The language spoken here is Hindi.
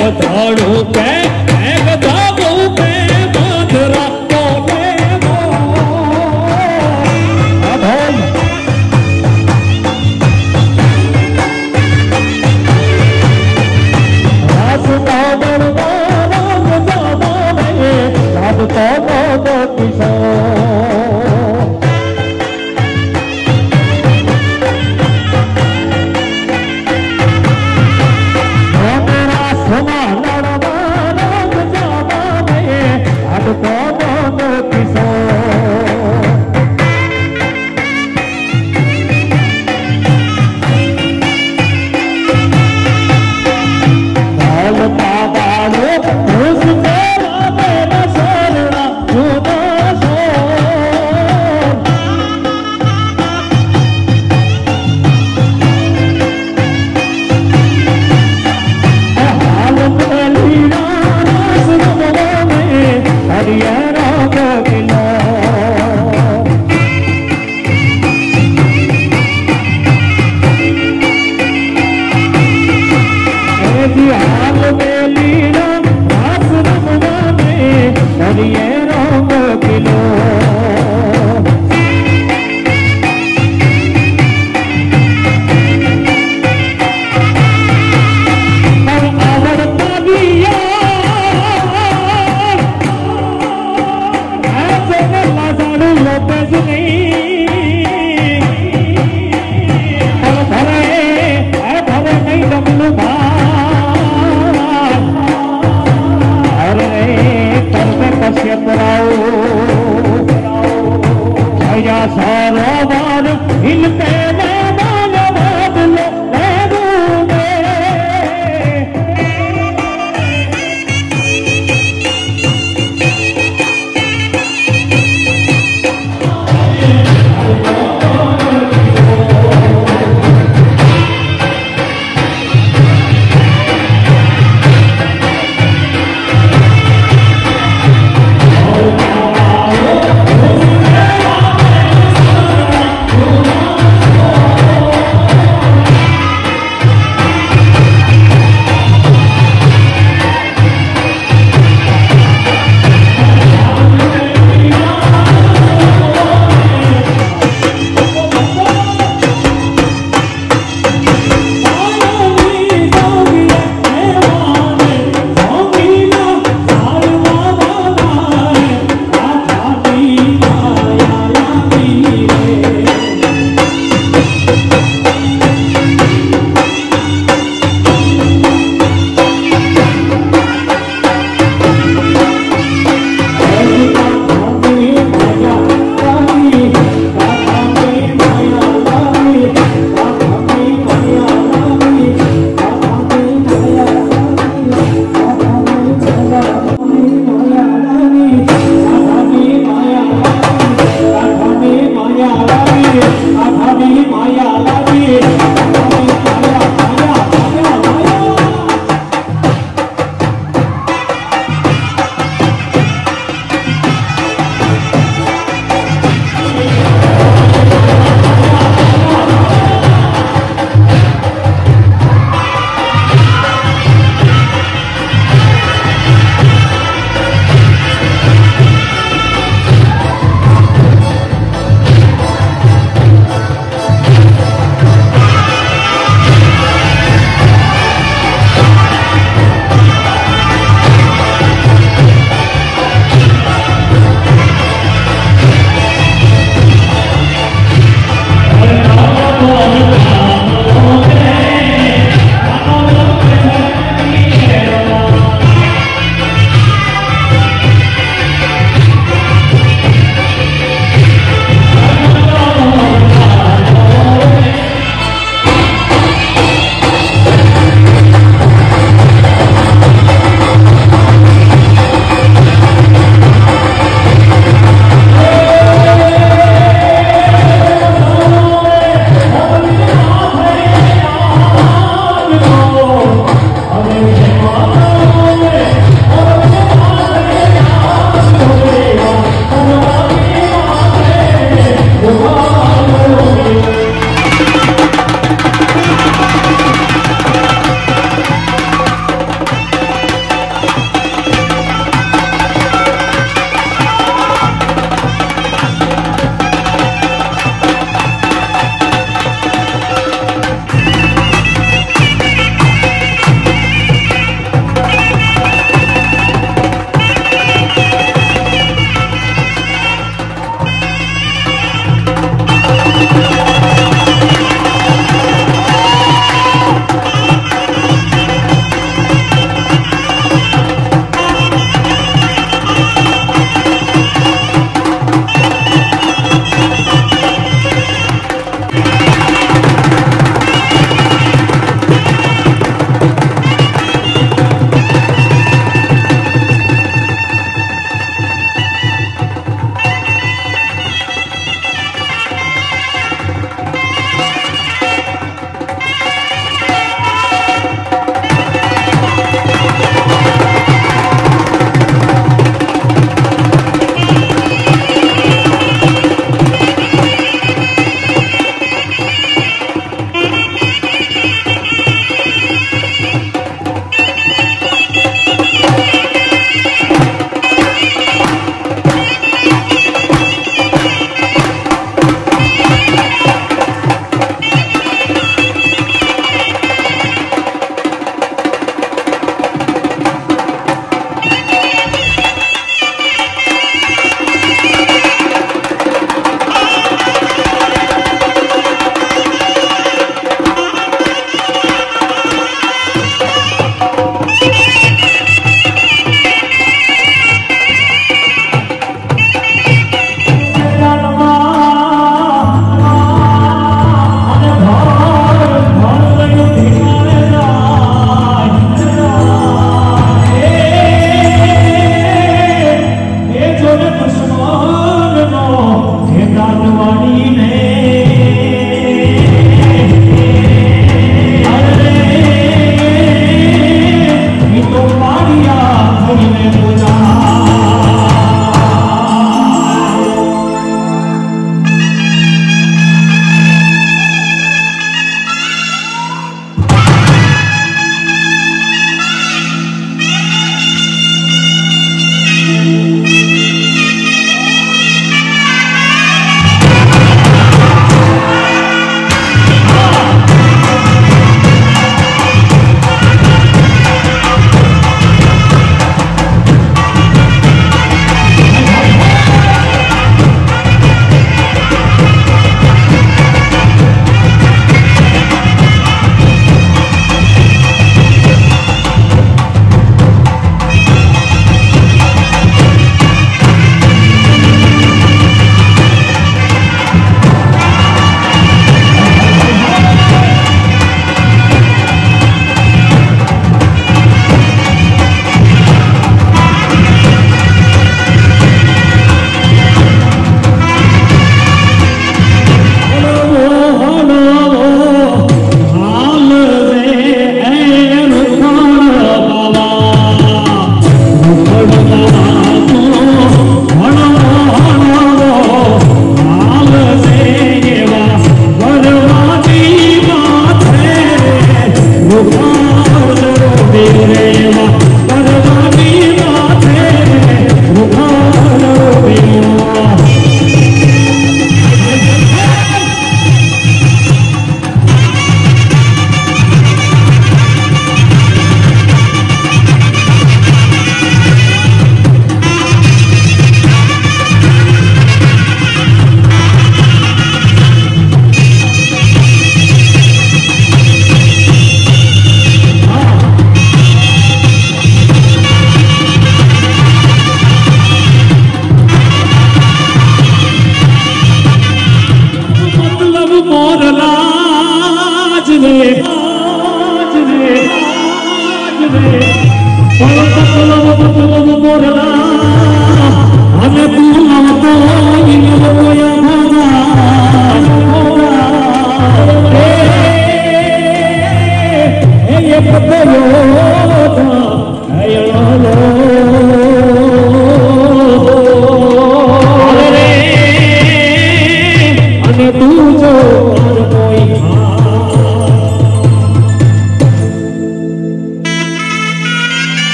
पधारो पे गदाबो पे माधरा